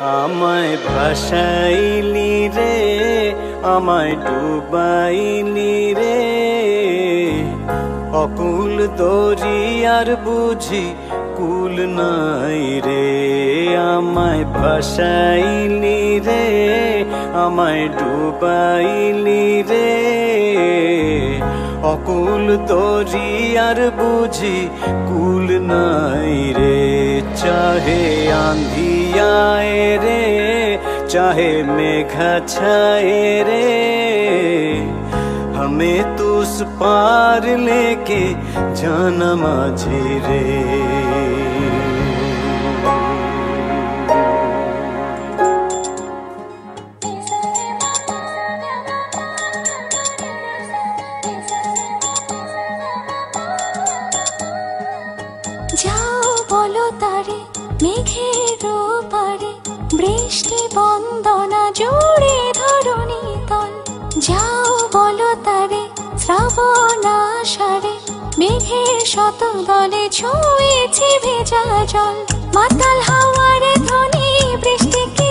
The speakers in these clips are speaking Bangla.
আমায় ভাসাইলি রে, আমায় ডুবাইলি রে। অকুল দরিয়ার বুঝি কুল নাই রে, আমায় ভাসাইলি রে, আমায় ডুবাইলি রে। অকুল দরিয়ার বুঝি কুল নাই রে, চাহে आए रे, चाहे मेघा छाए रे। हमें तो उस पार लेके जाना माझे रे। मेघे আষাঢ়ে মেঘের শত দলে ছুঁয়েছে ভেজা জল। মাতাল হাওয়ারে ধনে বৃষ্টি কি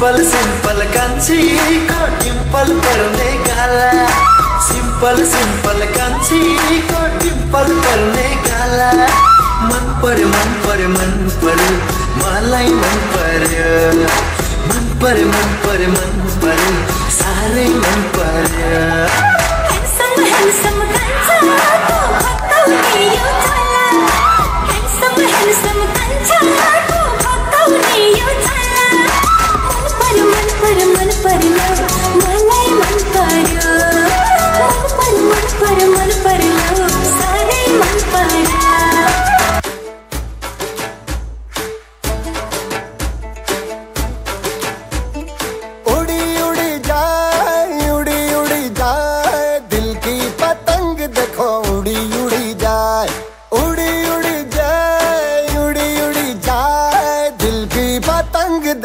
सिंपल सिंपल कान्छी को डिम्पल पर्ने गाला सिंपल सिंपल कान्छी को डिम्पल पर्ने गाला मन पर्यो मन पर्यो मन पर्यो मलाई मन पर्यो मन पर्यो मन पर्यो मन पर्यो साह्रै मन पर्यो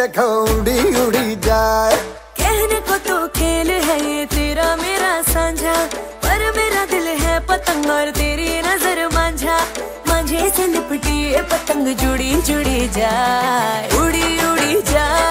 उड़ी उड़ी जाए। कहने को तो खेल है ये तेरा मेरा साझा, पर मेरा दिल है पतंग और तेरी नज़र मांझा। मांझे से लिपटी पतंग जुड़ी जुड़ी जाए, उड़ी उड़ी जाए।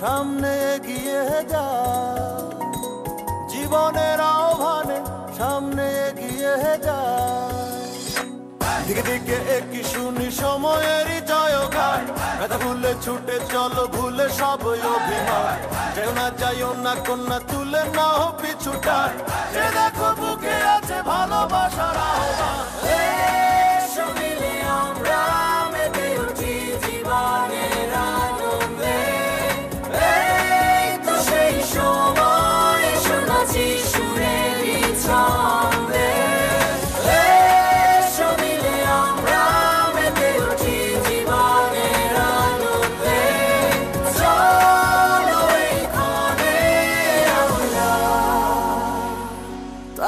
সামনে এগিয়ে যা। জীবনের আহ্বানে সামনে এগিয়ে যা। দিকে দিকে একই শুনি সময়েরই জয়গান ব্যথা ভুলে ছুটে চলো, ভুলে সব অভিমান। যাই না, যাইও না, কন্যা তুলে না হো পিছুটান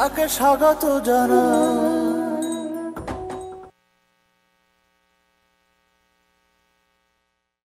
তাকে স্বাগত জানা